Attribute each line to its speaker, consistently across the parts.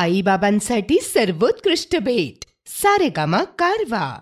Speaker 1: आईबाबांसाठी सर्वोत्कृष्ट भेट. सारेगामा कारवा.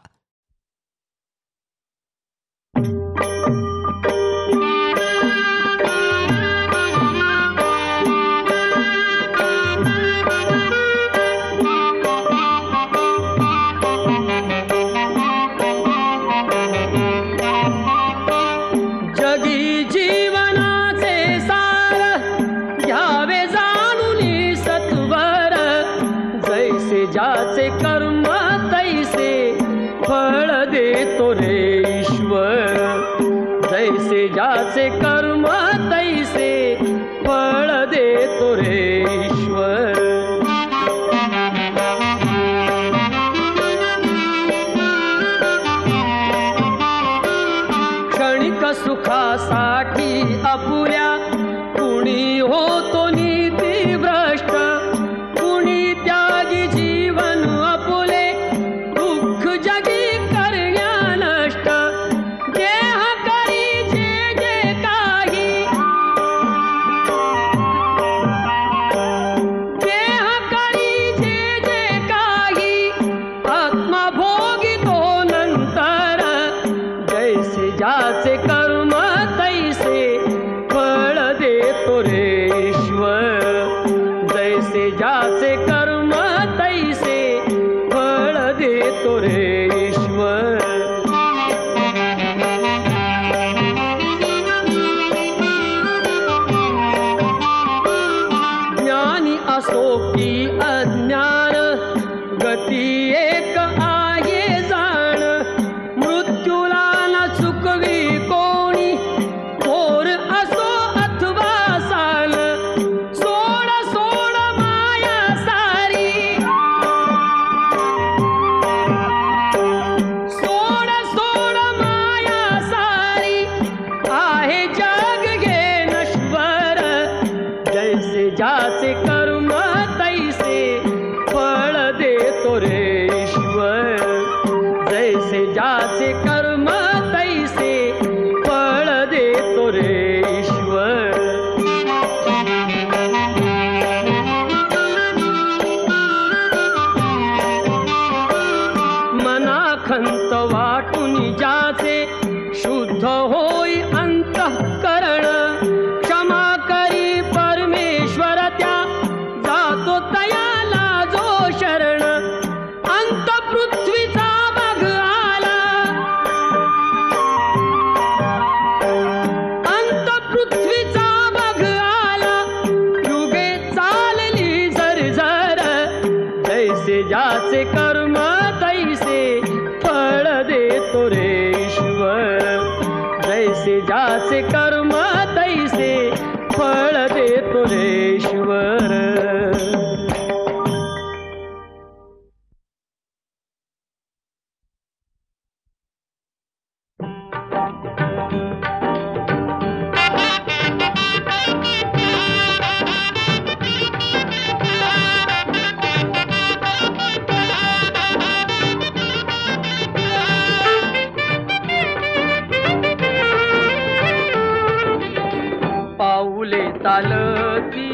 Speaker 2: चालती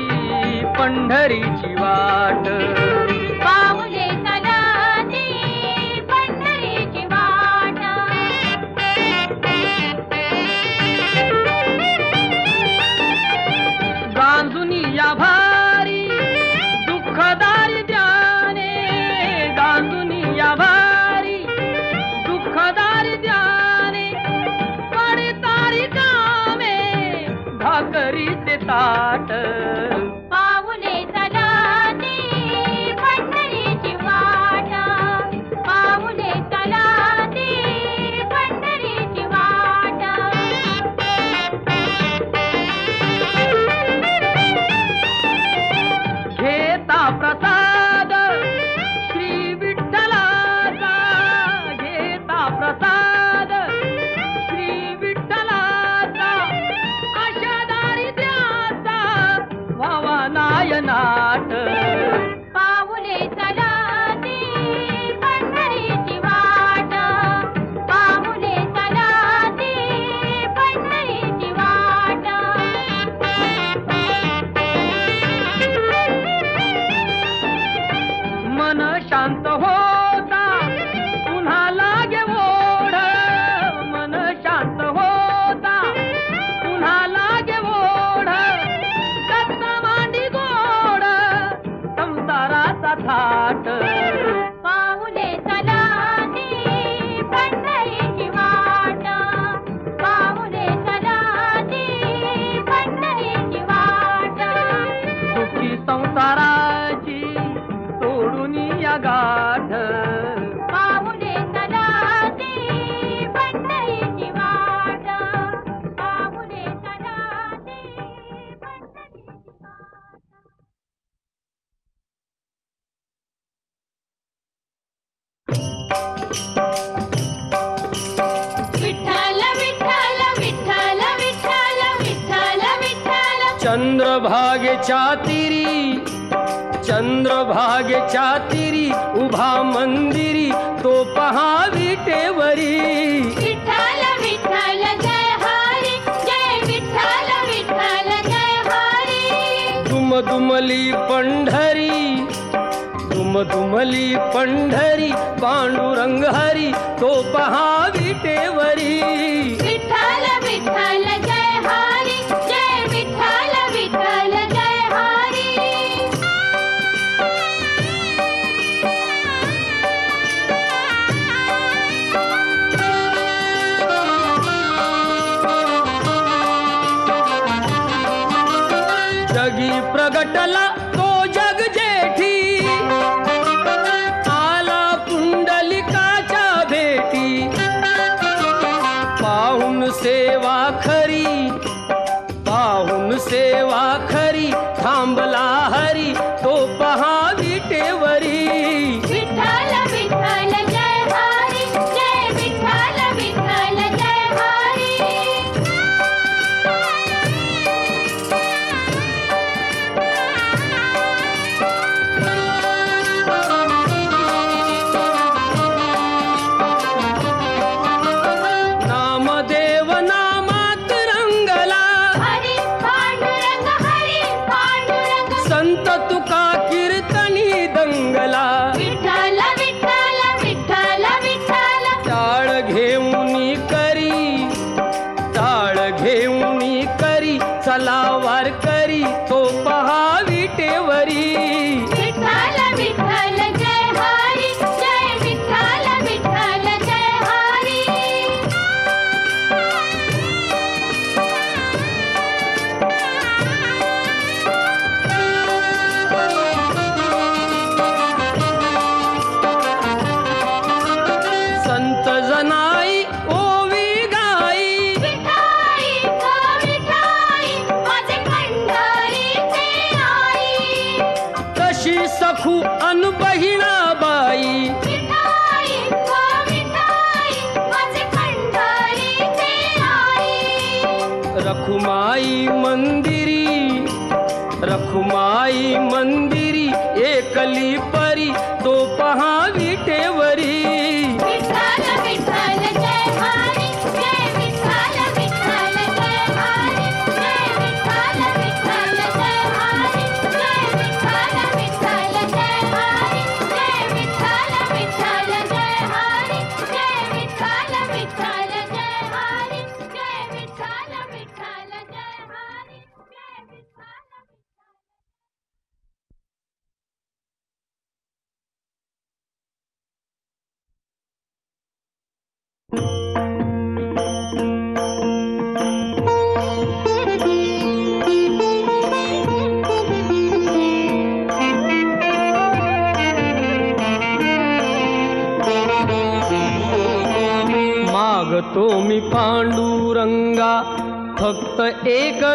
Speaker 2: पंढरीची वाट.
Speaker 1: दुमदुमली पंढरी दुमदुमली पंढरी पांडुरंग हरी तो तु बहवीटे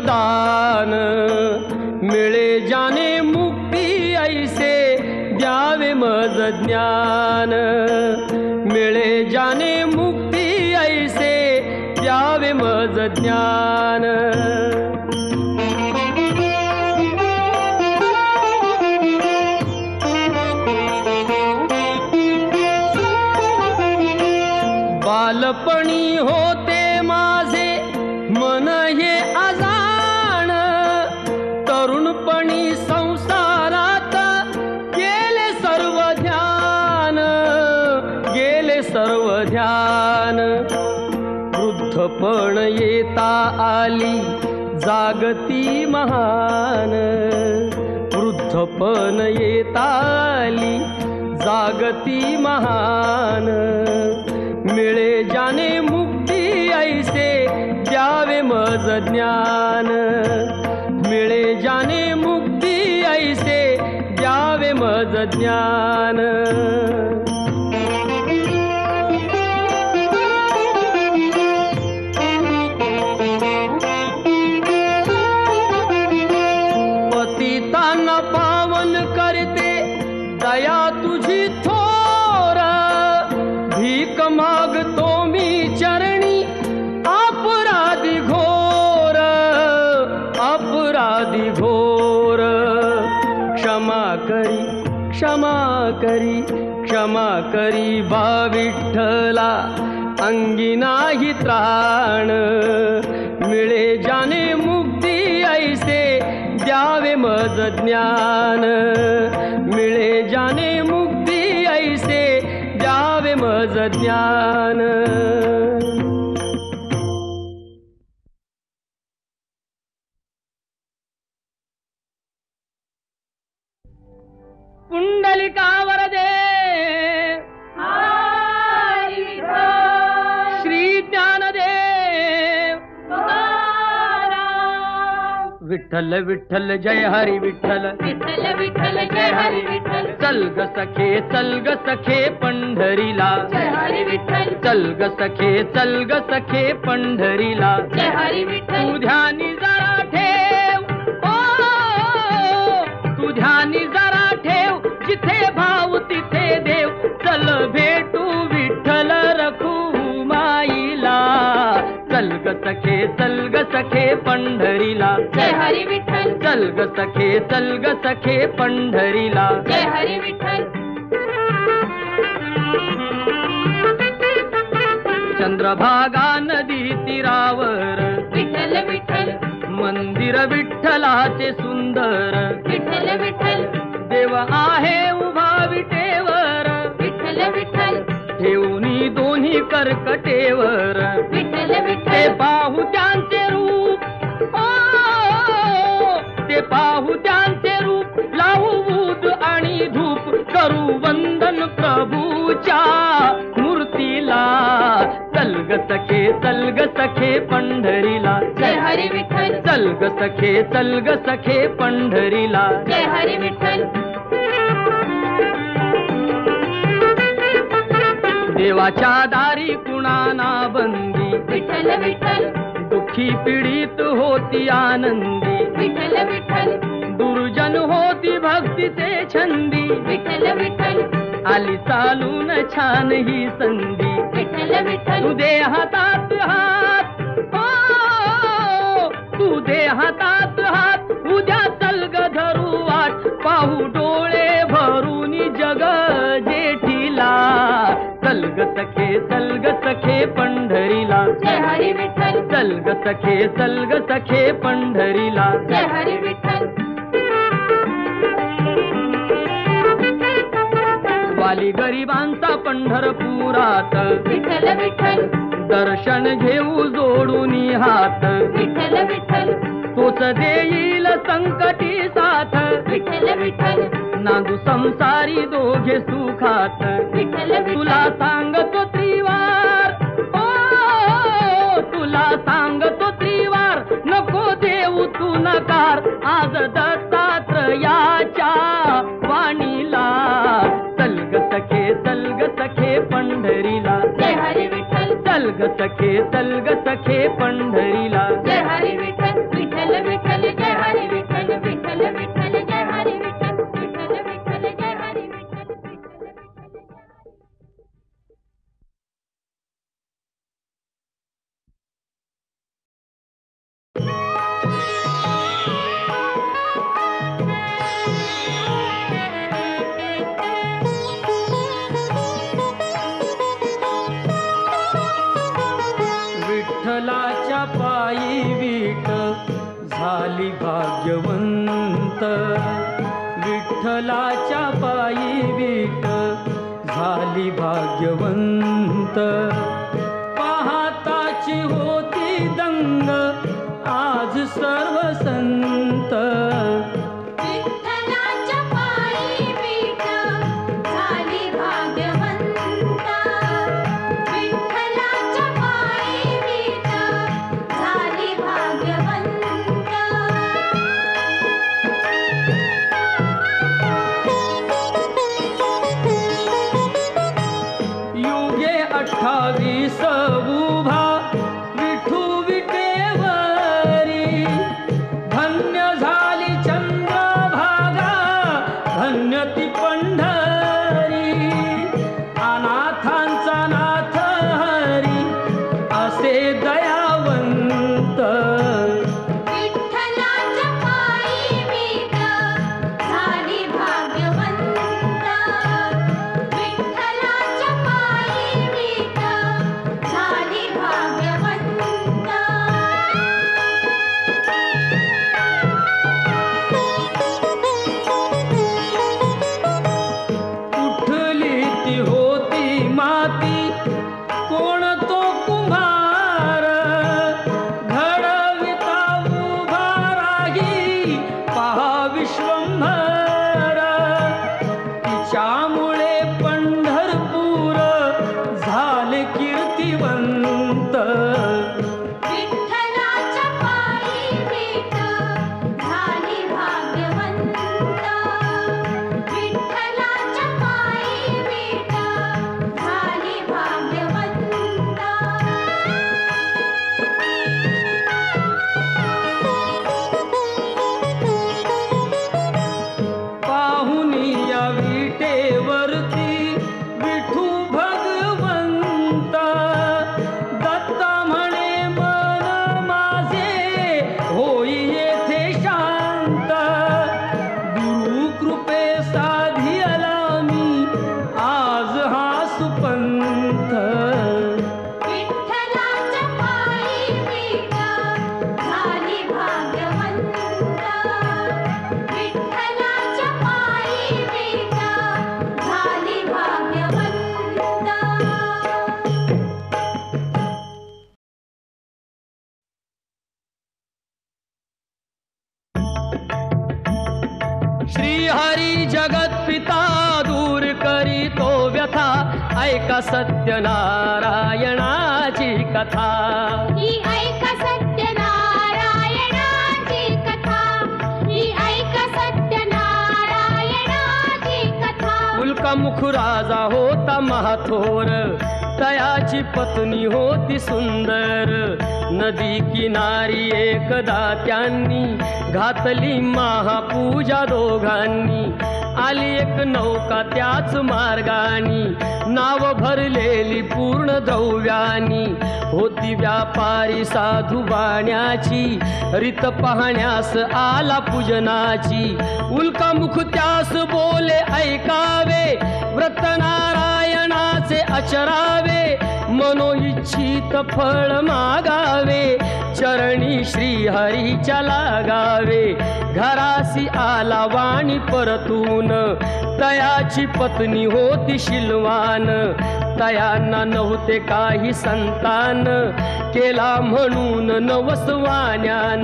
Speaker 1: दान मिळे जाने मुक्ती ऐसे द्यावे मज ज्ञान. मिळे जाने मुक्ती ऐसे द्यावे मज ज्ञान. बालपणी होते माझे मन हे पण येता आली जागती महान. वृद्धपण येता आली जागती महान. मिळे जाने मुक्ती ऐसे द्यावे मज ज्ञान. मिळे जाने मुक्ती ऐसे द्यावे मज ज्ञान. क्षमा विठ्ठला अंगी नाही त्राण मिळे जाने मुक्ती ऐसे द्यावे मज ज्ञान. मिळे जाने मुक्ती ऐसे द्यावे मज ज्ञान. पुंडलिकावर दे
Speaker 2: विठ्ठल
Speaker 1: विठ्ठल जय हरी विठ्ठल।
Speaker 2: विठ्ठल विठ्ठल जय हरी विठ्ठल।
Speaker 1: चल ग सखे चल ग सखे पंढरीला।
Speaker 2: जय हरी विठ्ठल।
Speaker 1: चल ग सखे चल ग सखे पंढरीला।
Speaker 2: जय हरी विठ्ठल।
Speaker 1: तू ध्यानी जरा ठेव। ओ तू ध्यानी जरा ठेव। जिथे भाव तिथे देव। चल भेटू ग सखे चल ग सखे पंढरीला.
Speaker 2: जय हरी विठ्ठल.
Speaker 1: चल ग सखे चल ग सखे पंढरीला.
Speaker 2: जय हरी विठ्ठल.
Speaker 1: चंद्रभागा नदी तीरावर.
Speaker 2: विठ्ठल विठ्ठल.
Speaker 1: मंदिर विठ्ठलाचे सुंदर.
Speaker 2: विठ्ठल विठ्ठल.
Speaker 1: देव आहे दोन्ही कर्कटेवर.
Speaker 2: विठ्ठल विठ्ठल.
Speaker 1: पाहू त्यांचे रूप. ओ, ते पाहू त्यांचे रूप. लावू बूद आणि धूप करू वंदन प्रभूच्या मूर्तीला. चल ग सखे चल ग सखे पंढरीला.
Speaker 2: जय हरी विठ्ठल.
Speaker 1: चल ग सखे चल ग सखे पंढरीला.
Speaker 2: जय हरी विठ्ठल.
Speaker 1: देवाच्या दारी कुणाना बंदी.
Speaker 2: विठ्ठल विठ्ठल.
Speaker 1: दुःखी पीडित होती आनंदी.
Speaker 2: विठ्ठल विठ्ठल.
Speaker 1: दुर्जन होती भक्तीचे छंदी.
Speaker 2: विठ्ठल विठ्ठल.
Speaker 1: आली चालून छान ही संधी.
Speaker 2: विठ्ठल विठ्ठल.
Speaker 1: तू दे हातात हात. ओ, तू दे हातात हात. उद्या चल ग
Speaker 2: जय हरी विठ्ठल.
Speaker 1: चल ग सखे चल ग सखे पंढरीला.
Speaker 2: जय हरी विठ्ठल.
Speaker 1: वाली गरिबांचा पंढरपुरात.
Speaker 2: विठ्ठल विठ्ठल.
Speaker 1: दर्शन घेऊ जोडून हात.
Speaker 2: विठ्ठल विठ्ठल.
Speaker 1: तोच देईल संकटी साथ.
Speaker 2: विठ्ठल विठ्ठल.
Speaker 1: नांदू संसारी दोघे सुखात.
Speaker 2: विठ्ठल
Speaker 1: तुला सांगतो सखे सलग सखे पंढरी। भाग्यवंत विठ्ठलाच्या पायी विठ झाली भाग्यवंत. पाहताची होती दंग आज सर त्यांनी घातली महापूजा दोघांनी. आली एक नौका त्याच मार्गानी. नाव भरलेली पूर्ण द्रव्यानी. होती व्यापारी साधू बाण्याची. रीत पाहण्यास आला पूजनाची. उल्कामुख त्यास बोले ऐकावे. व्रत नारायणाचे अचरावे. मनोइच्छित फळ मागावे चरणी श्री हरीच्या लागावे. घरासी आला वाणी परतून तयाची पत्नी होती शिलवान. तयांना नव्हते काही संतान केला म्हणून नवसवान्यान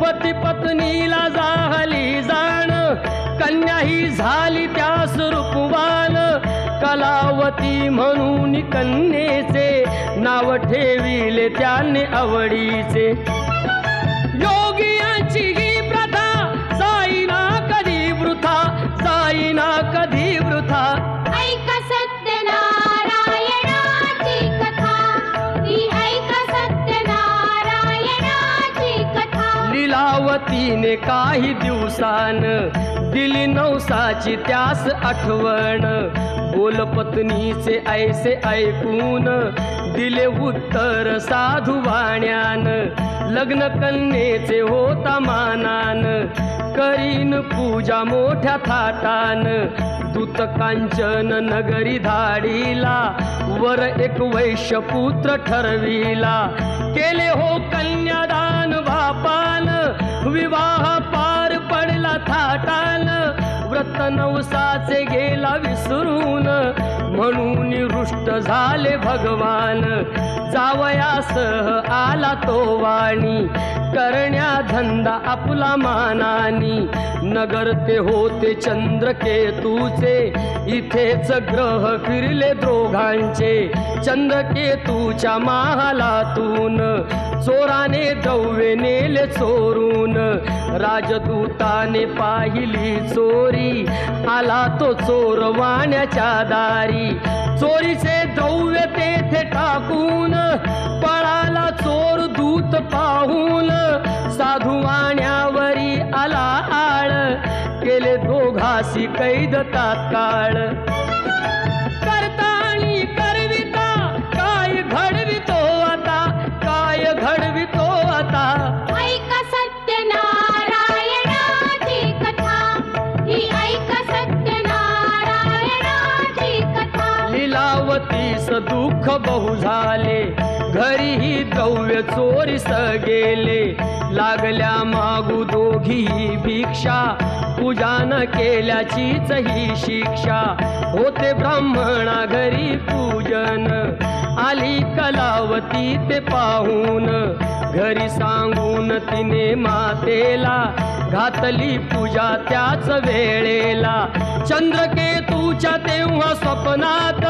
Speaker 1: पती पत्नीला जाहली जाण कन्या ही झाली त्यास स्वरूपवान. कलावती म्हणून कन्येचे नाव ठेविले त्याने आवडीचे. योगियांची ही प्रथा जाईना कधी वृथा जाईना कधी वृथा. लीलावतीने काही दिवसान दिली नवसाची त्यास आठवण. बोल पत्नीचे ऐसे ऐकून दिले उत्तर साधू वाण्यान. लग्न कन्येचे होता मानान करीन पूजा मोठ्या थाटान. दूत कांचन नगरी धाडीला वर एक वैश्य पुत्र ठरविला. केले हो कन्यादान बापान विवाह पार पडला थाटान. व्रत नवसाचे गेला विसरून. म्हणून रुष्ट झाले भगवान. जावयासह आला तो वाणी. करण्या धंदा आपला मानानी. नगर ते होते चंद्रकेतूचे. इथेच ग्रह फिरले दोघांचे चंद्रकेतूच्या महालातून. चोराने द्रव्य नेले चोरून. राजदूताने पाहिली चोरी. आला तो चोर वाण्याच्या दारी. चोरीचे द्रव्य तेथे टाकून पळाला चोर दूत पाहून. साधू वाण्यावरी आला आळ. केले दोघासी कैद तात्काळ. दुःख बहु झाले. घरीही द्रव्य चोरीस गेले लागल्या मागू दोघी भिक्षा. पूजा न केल्याचीच ही शिक्षा. होते ब्राह्मणा घरी पूजन. आली कलावती ते पाहून. घरी सांगून तिने मातेला घातली पूजा त्याच वेळेला. चंद्रकेत चंद्रकेतूच्या तेव्हा स्वप्नात.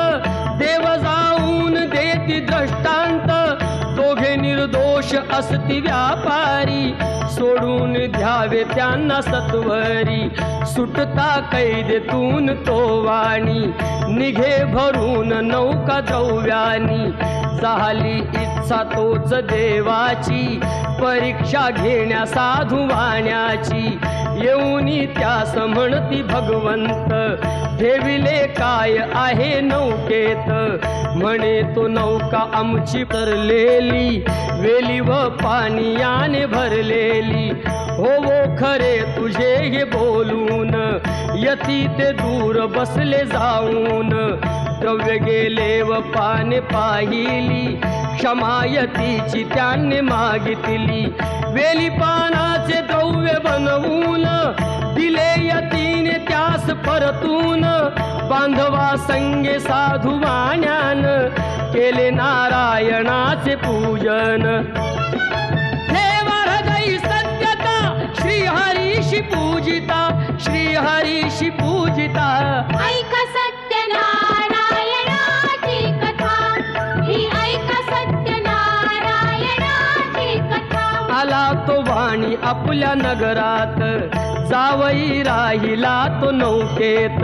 Speaker 1: देव जाऊन देती दृष्टांत. दोघे निर्दोष असती व्यापारी. सोडून द्यावे त्यांना सत्वरी. सुटता कैदेतून तो वाणी. निघे भरून नौका द्रव्यानी. झाली इच्छा तोच देवाची. परीक्षा घेण्या साधू वाण्याची. येऊनी त्यास म्हणती भगवंत. ठेविले काय आहे नौकेत? म्हणे तो नौका आमची भरलेली वेली व पाणी याने भरलेली. हो वो खरे तुझे हे बोलून यती ते दूर बसले जाऊन. द्रव्य गेले व पाने पाहिली क्षमायतीची त्याने मागितली. वेली पानाचे द्रव्य बनवून दिले यती त्यास परतून बांधवा संगे साधू वाण्यान केले नारायणाचे पूजन. हृदयी सत्यता श्री हरीशी पूजिता श्री हरीशी पूजिता.
Speaker 2: ऐक सत्यनारायणाची कथा ही ऐक सत्यनारायणाची कथा.
Speaker 1: आला तो वाणी आपल्या नगरात. जावई राहिला तो नौकेत.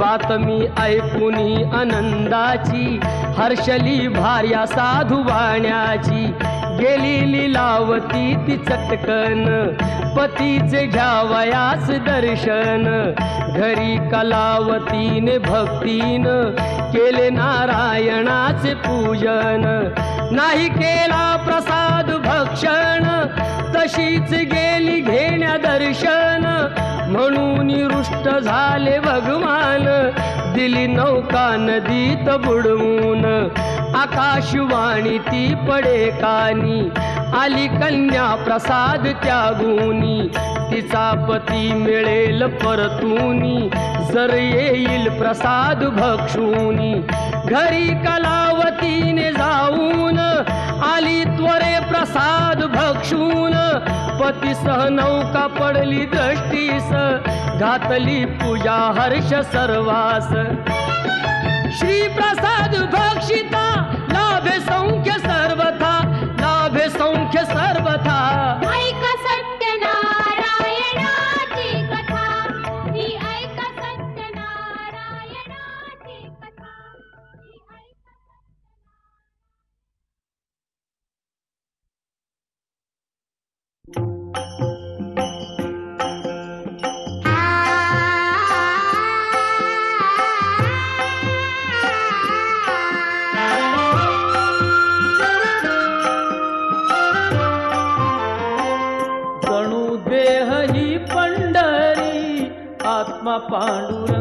Speaker 1: बातमी ऐकुनी आनंदाची हर्षली भार्या साधू वाण्याची गेली लिलावती ती चटकन पतीचे घ्यावयास दर्शन. घरी कलावतीने भक्तीन केले नारायणाचे पूजन. नाही केला प्रसाद भक्षण तशीच गेली घेण्या दर्शन. म्हणून रुष्ट झाले भगवान. दिली नौका नदीत बुडवून. आकाशवाणी ती पडे कानी. आली कन्या प्रसाद त्यागुनी. तिचा पती मिळेल परतुनी. जर येईल प्रसाद भक्षुनी. घरी कलावतीने जाऊन आली त्वरे प्रसाद भक्षून. पतीसह नौका पडली दृष्टीस. घातली पूजा हर्ष सर्वास. श्री प्रसाद भक्षिता लाभे सौख्य सर्वथा. लाभे सौख्य सर्वथा. పాడురా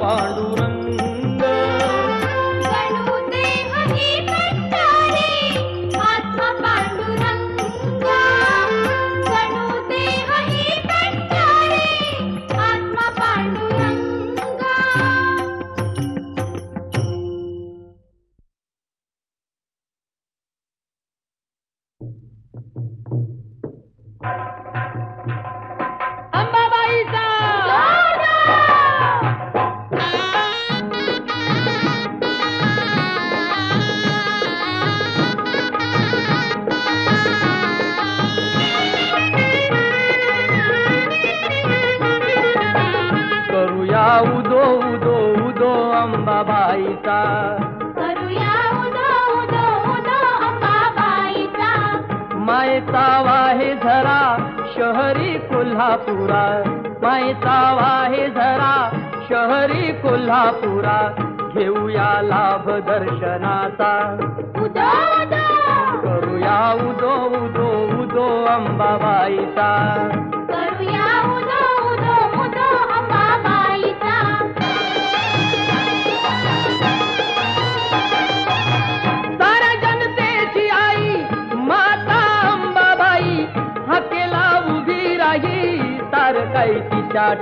Speaker 1: பாண்டுரா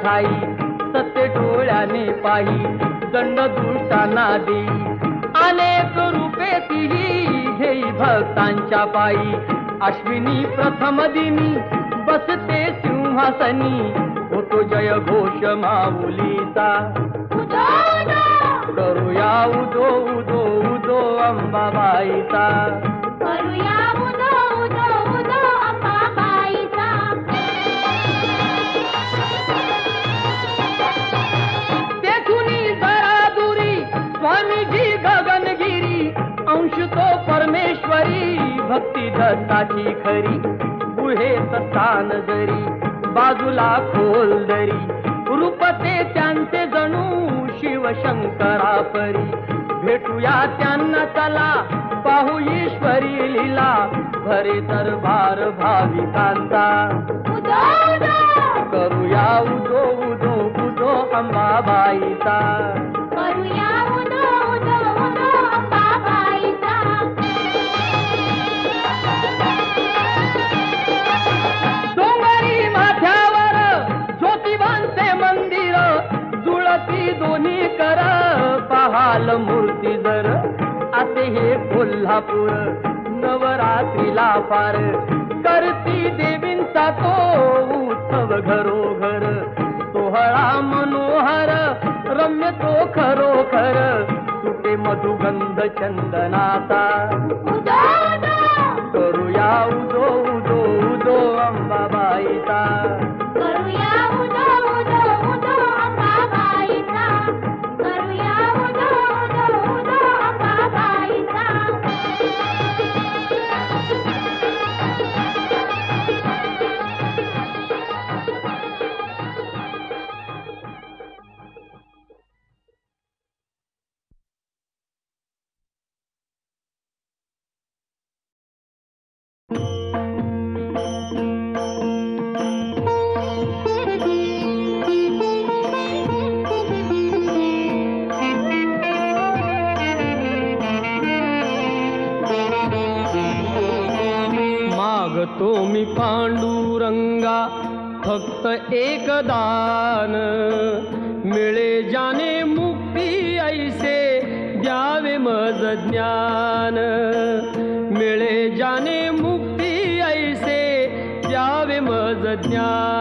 Speaker 1: ठाई सत्य डोळ्याने पाही दंड दुष्टांना देई. अनेक रूपे तिही हे भक्तांच्या पायी. अश्विनी प्रथम दिनी बसते सिंहासनी. होतो जय घोष माऊलीचा. करूया उदो उदो उदो अंबाबाईचा.
Speaker 2: करूया
Speaker 1: तो परमेश्वरी भक्ती दत्ताची खरी गुहे स्थान जरी बाजूला खोल दरी रूपते त्यांचे जणू शिवशंकरा परी. भेटूया त्यांना चला पाहू ईश्वरी लिला भरे दरबार भाविकांचा. करूया उदो उदो उदो अंबाबाईचा. हे कोल्हापूर नवरात्रीला फार करती देवींचा तो उत्सव घरोघर. सोहळा मनोहर रम्य तो खरोखर. तुटे मधुगंध चंदनाचा. करूया फक्त एक दान. मिळे जाने मुक्ती ऐसे द्यावे मज ज्ञान. मिळे जाने मुक्ती ऐसे द्यावे मज ज्ञान.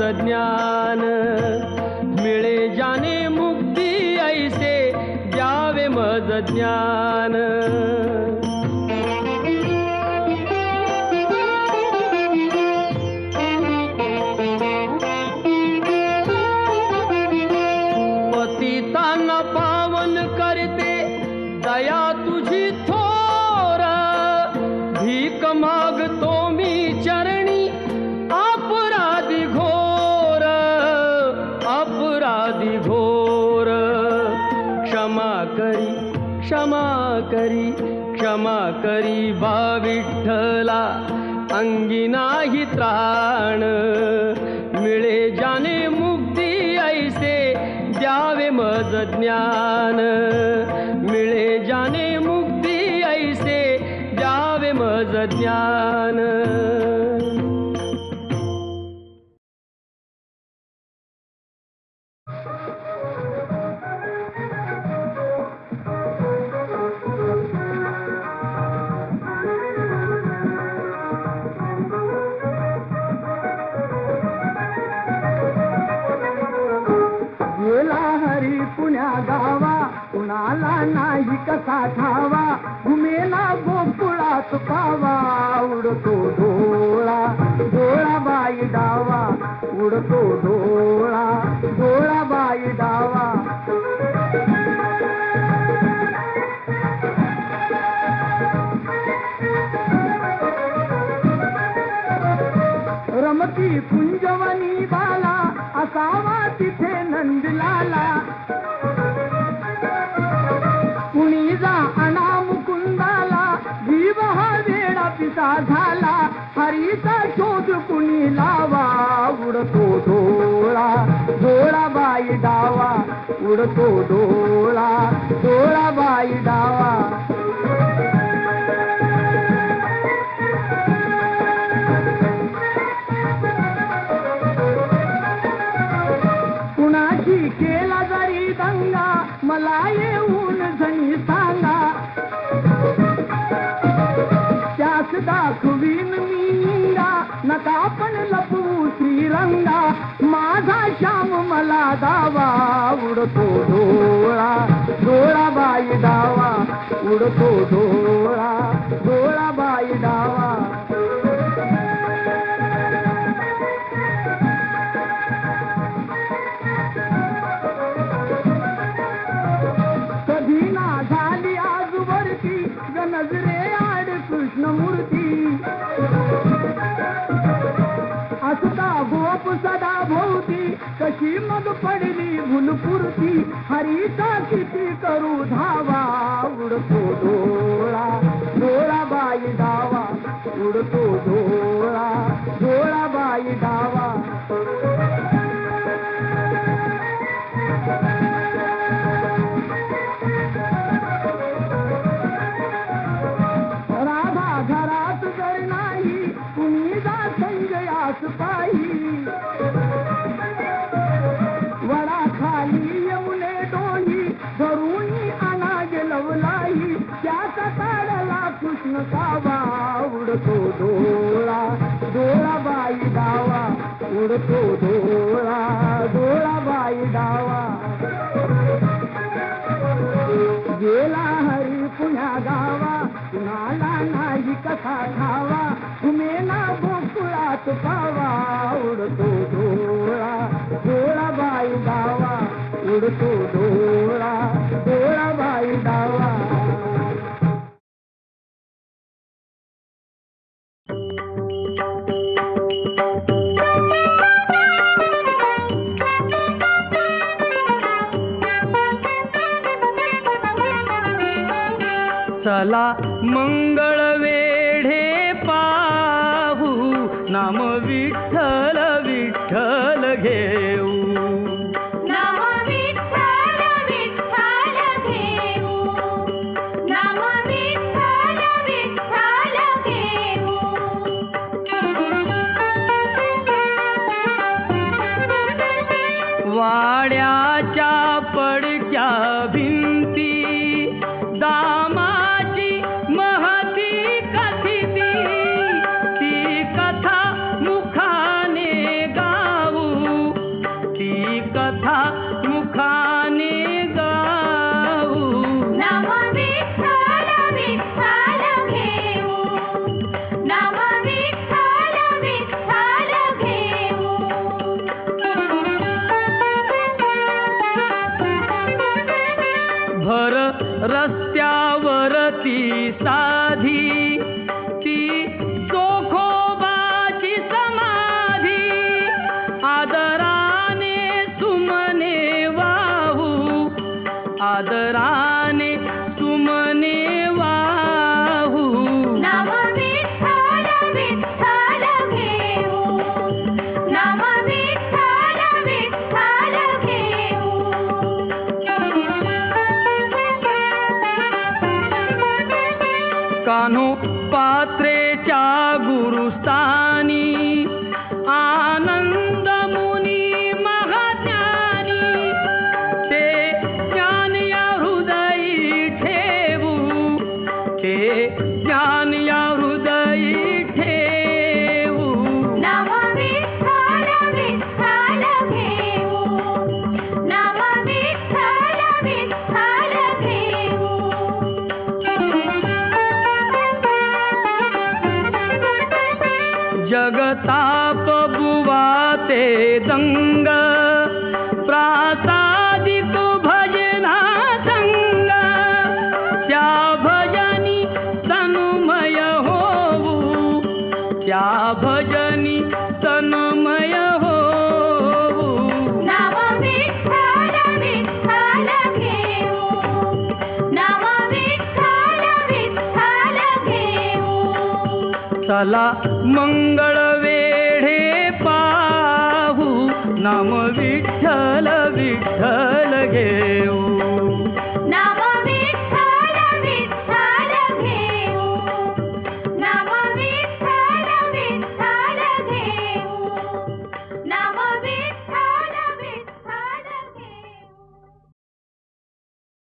Speaker 1: ज्ञान मिळे जाने मुक्ती ऐसे द्यावे मज ज्ञान. मज
Speaker 3: कसा ठावा घुमेला गोकुळात पावा उडतो डोळा डोळा बाई डावा उडतो डोळा डोळा बाई डावा. रमती कुंजवनी बाला असावा तिथे नंदलाला वेळा झाला. हरीचा शोध कुणी लावा? उडतो डोळा. डोळा बाई डावा. उडतो डोळा. डोळा बाई डावा. त्यास दाखवीन मी नका पण लपवू श्रीरंगा. माझा श्याम मला दावा उडतो डोळा. डोळा बाई डावा उडतो डोळा. डोळा बाई डावा. गोप सदा भोवती कशी मग पडली भुलपुरती हरीचा किती करू धावा उडतो डोळा डोळा बाई डावा उडतो डोळा डोळा बाई डावा. सावा उडतो डोळा. डोळा बाई डावा उडतो डोळा. डोळा बाई डावा. गेला हरी पुण्या गावा कुणाला नाही कथा खावा. तुम्हाला गोकुळात पावा उडतो डोळा. डोळा डावा
Speaker 1: उडतो चला ज्ञान या मंगळ वेढे पाहू नाम